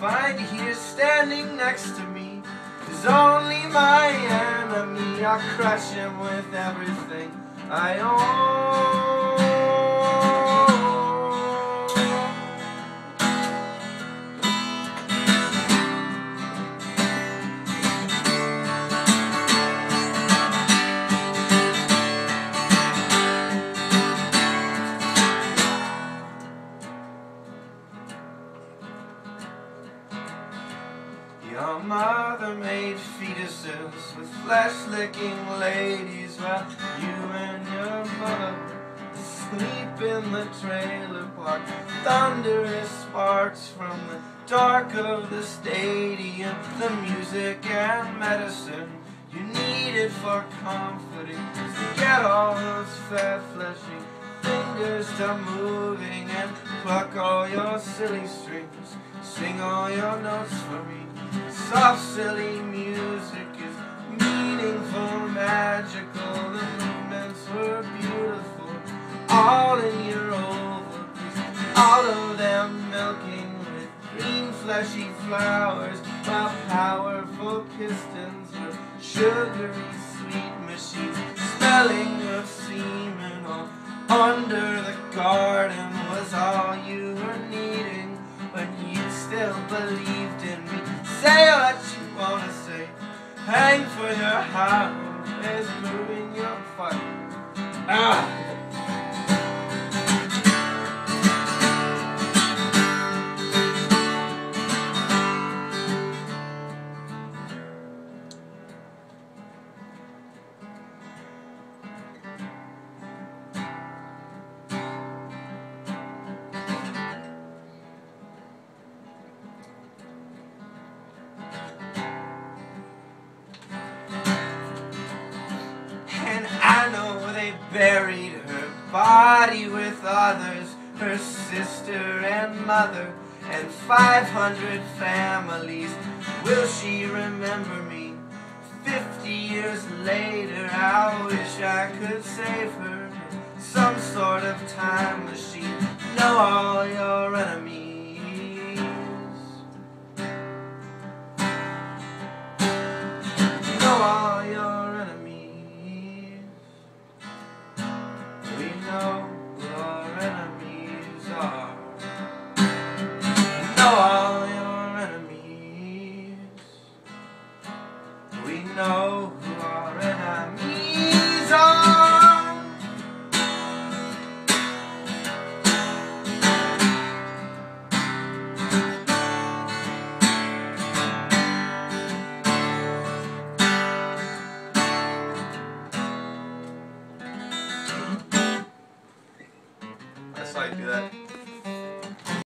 find you here standing next to me. Cause only my enemy I crush him with everything I own. Your mother made fetuses with flesh-licking ladies While you and your mother sleep in the trailer park. Thunderous sparks from the dark of the stadium. The music and medicine you needed for comforting. To get all those fat fleshy fingers to moving And pluck all your silly strings. Sing all your notes for me Soft, silly music is meaningful, magical. The movements were beautiful, all in your ovaries. All of them milking with green, fleshy flowers, while powerful pistons were sugary, sweet machines, smelling of semen. All under the garden was all you were needing, but you still believed house is moving your foot. Ah. Buried her body with others, her sister and mother, and 500 families. Will she remember me? 50 years later, I wish I could save her. Some sort of time machine. Know all your enemies. Know who our enemies are. Know all your enemies. We know who our enemies do that.